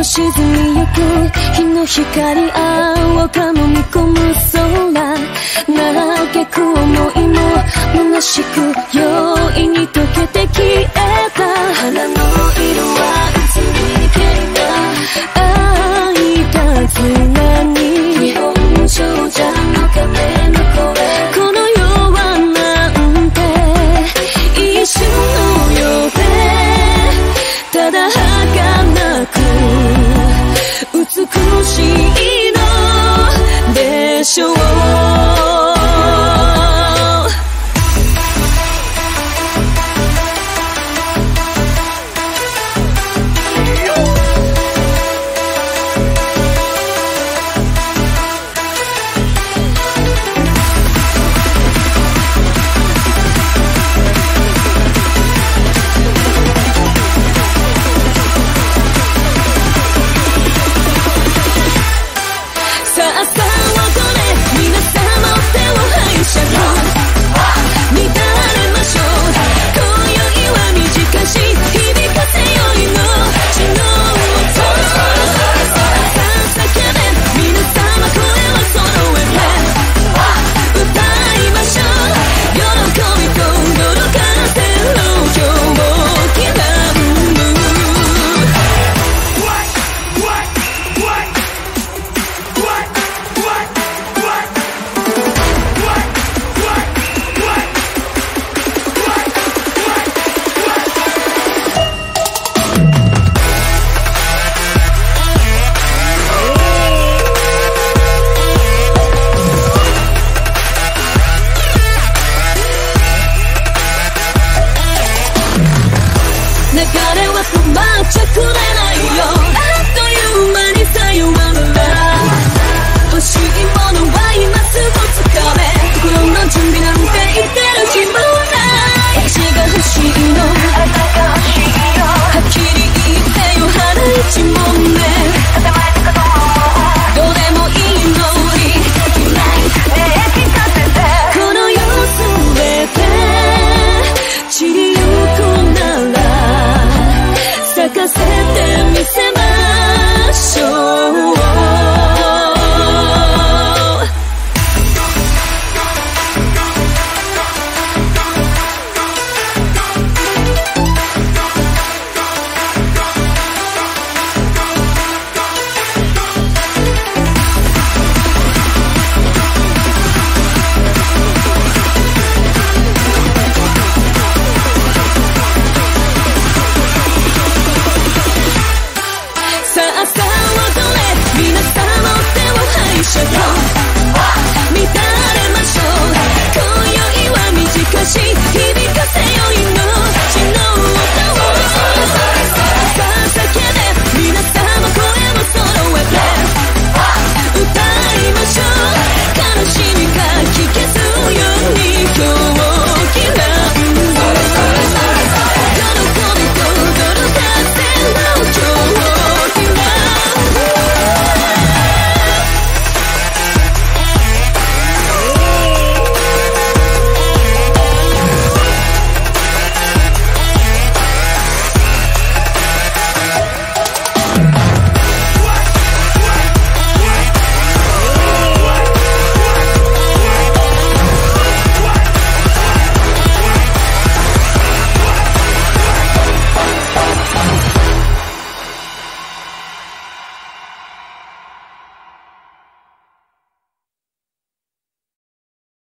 沈みゆく日の光青か飲み込む空嘆く思いも虚しく容易に溶けて消えた花の色は移りけな愛いたずらに日本少女の鐘の声この世はなんて一瞬のようでただ you 流れは止まっちゃくれないよ。あっという間にさよなら。